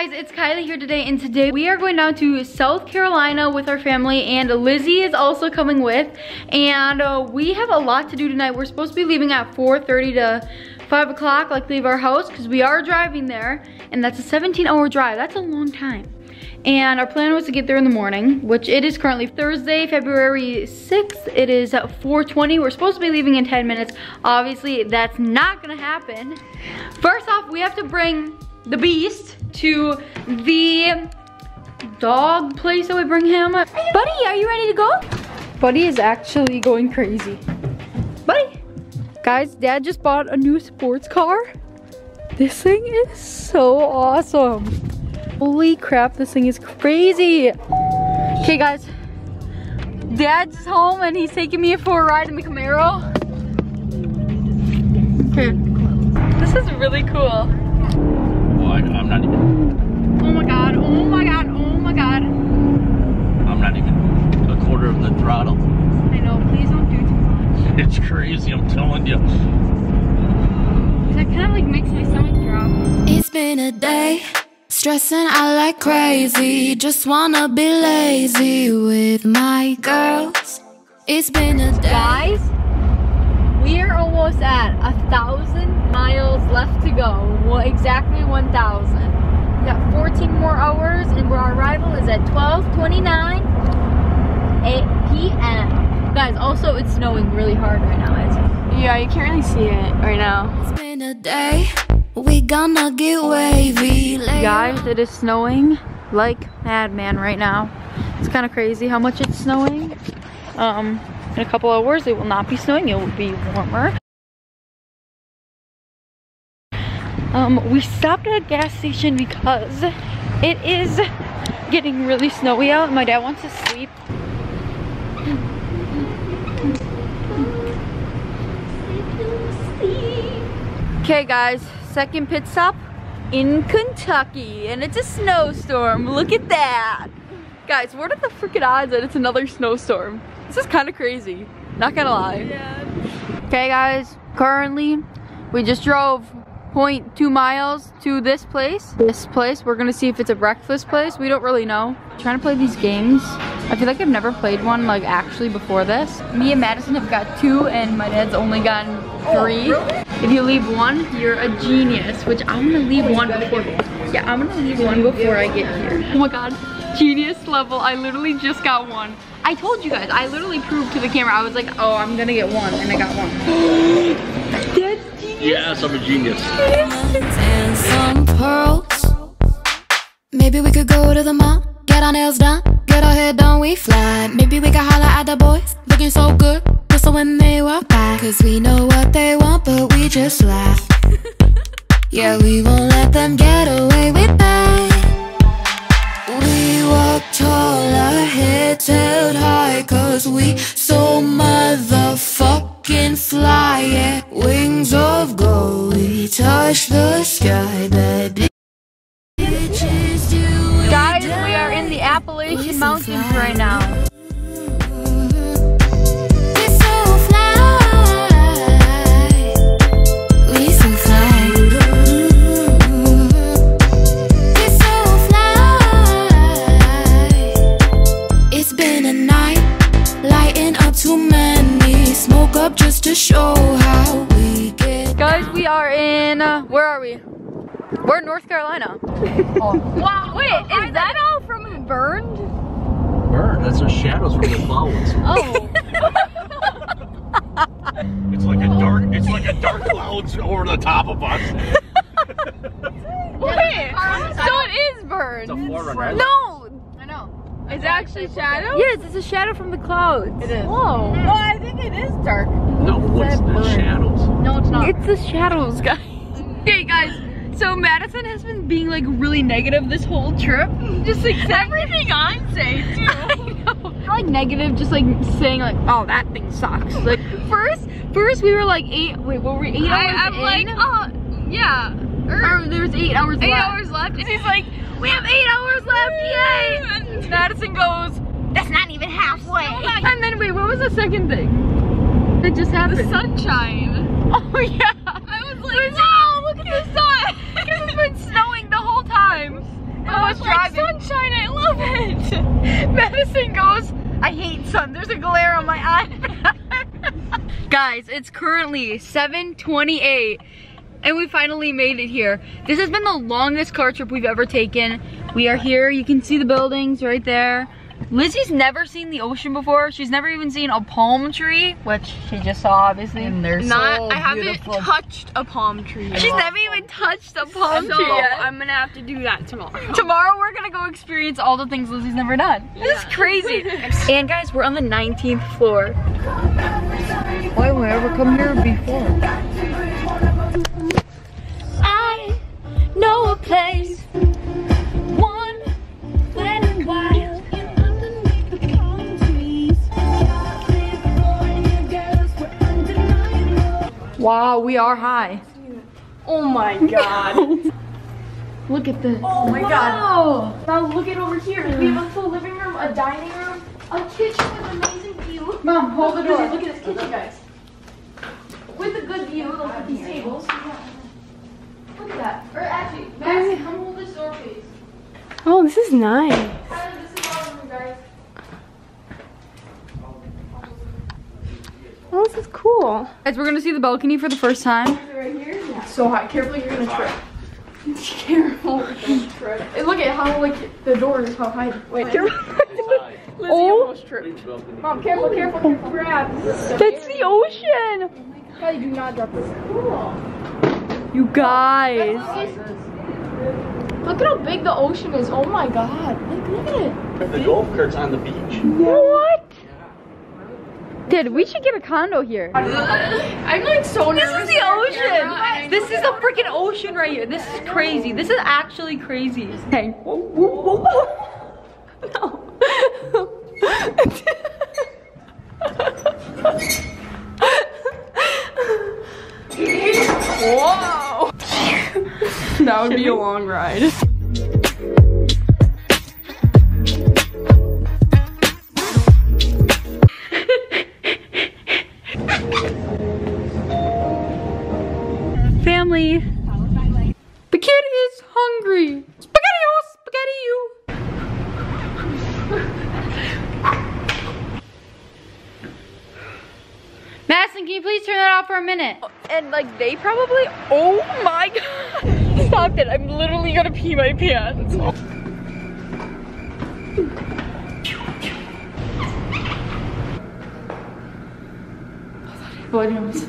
guys, it's Kylie here today and today we are going down to South Carolina with our family and Lizzie is also coming with and uh, we have a lot to do tonight. We're supposed to be leaving at 4.30 to 5 o'clock, like leave our house because we are driving there and that's a 17 hour drive. That's a long time. And our plan was to get there in the morning, which it is currently Thursday, February 6th. It is at 4.20. We're supposed to be leaving in 10 minutes. Obviously, that's not gonna happen. First off, we have to bring the beast to the dog place that we bring him. Buddy, are you ready to go? Buddy is actually going crazy. Buddy. Guys, dad just bought a new sports car. This thing is so awesome. Holy crap, this thing is crazy. Okay guys, dad's home and he's taking me for a ride in the Camaro. Okay, this is really cool. Well, I, I'm not even. Oh my god, oh my god, oh my god. I'm not even a quarter of the throttle. I know, please don't do too much. It's crazy. I'm telling you. That kind of like makes my stomach drop. It's been a day, stressing out like crazy. Just wanna be lazy with my girls. It's been a day. Guys, we are almost at a thousand miles left to go. Well, exactly 1,000. We got 14 more hours and our arrival is at 12:29 also it's snowing really hard right now. It's Yeah, you can't really see it right now. It's been a day, we gonna get wavy. later. Guys, it is snowing like madman right now. It's kind of crazy how much it's snowing. Um, in a couple hours, it will not be snowing. It will be warmer. Um, we stopped at a gas station because it is getting really snowy out. My dad wants to sleep. Okay guys, second pit stop in Kentucky and it's a snowstorm. Look at that. Guys, what are the freaking odds that it's another snowstorm? This is kind of crazy. Not gonna lie. Yeah. Okay guys, currently we just drove 0.2 miles to this place. This place, we're gonna see if it's a breakfast place. We don't really know. trying to play these games. I feel like I've never played one like actually before this. Me and Madison have got two and my dad's only gotten three. If you leave one, you're a genius, which I'm gonna leave one before. Yeah, I'm gonna leave one before I get here. Oh my god, genius level. I literally just got one. I told you guys, I literally proved to the camera. I was like, oh, I'm gonna get one, and I got one. That's genius. Yes, I'm a genius. and some pearls. Maybe we could go to the mall, get our nails done, get our hair done, we fly. Maybe we could holler at the boys, looking so good, whistle when they walk by. Cause we know what they want, but we just laugh. yeah, we won't let them get away with that. We walk tall, our heads held high, cause we so motherfucking fly. Yeah, wings of gold, we touch the sky. Bad bitches do it Guys, we are in the Appalachian Mountains right now. In, uh, where are we? We're in North Carolina. Wow, wait, is that all from Burned? Burned, That's the shadows from the clouds. Oh. It's like a dark. It's like a dark clouds over the top of us. Wait, so it is Burned. It's a forerunner. No, I know. It's actually shadow? yes, it's a shadow from the clouds. It is. Whoa. No, I think it is dark. No, what's the shadows? No, it's not. It's the shadows, guys. Okay, guys. So Madison has been being like really negative this whole trip. Just like everything I'm saying too. I know. Like negative, just like saying like, oh that thing sucks. Like first, first we were like eight. Wait, what were we eight hours I, I'm in? like, oh, yeah. Er, or there's eight hours Eight left. hours left. And he's like, we have eight hours left, yay! And Madison goes, that's not even halfway. And then wait, what was the second thing? That just happened. The sunshine. Oh yeah. I was like, wow, look at the sun. Because it's been snowing the whole time. us driving. sunshine. I love it. Madison goes, I hate sun. There's a glare on my eye. Guys, it's currently 7:28 and we finally made it here. This has been the longest car trip we've ever taken. We are here. You can see the buildings right there. Lizzie's never seen the ocean before. She's never even seen a palm tree, which she just saw obviously. And they're Not. so I haven't beautiful. touched a palm tree. She's never even touched a palm so tree yet. I'm gonna have to do that tomorrow. Tomorrow we're gonna go experience all the things Lizzie's never done. This is crazy. and guys, we're on the 19th floor. Why have we ever come here before? I know a place, Wow, we are high. Oh my god. Look at this. Oh my god. Now look at over here. We have a full living room, a dining room, a kitchen with amazing view. Mom, hold the door. Look at this kitchen, guys. With a good view, look at these tables. Look at that. Or actually, Max, come hold this door, please. Oh, this is nice. Tyler, this is our room, guys. Oh, this is cool. Guys, we're gonna see the balcony for the first time. Right here. So hot. Careful, you're gonna trip. Careful, trip. And look at how like the door is how high. Wait, careful. Lizzie Oh. almost tripped. Mom, careful, careful, careful. Grab. That's the ocean. Oh Kelly, do not drop this. You guys. Look at how big the ocean is. Oh my god. Like, look at it. The golf cart's on the beach. What? Dude, we should get a condo here. I'm like so nervous. This is the ocean. This is the freaking ocean right here. This is crazy. This is actually crazy. Hey. Whoa. that would be a long ride. Can you please turn that off for a minute? And like they probably, oh my god. Stop it, I'm literally gonna pee my pants. Williams.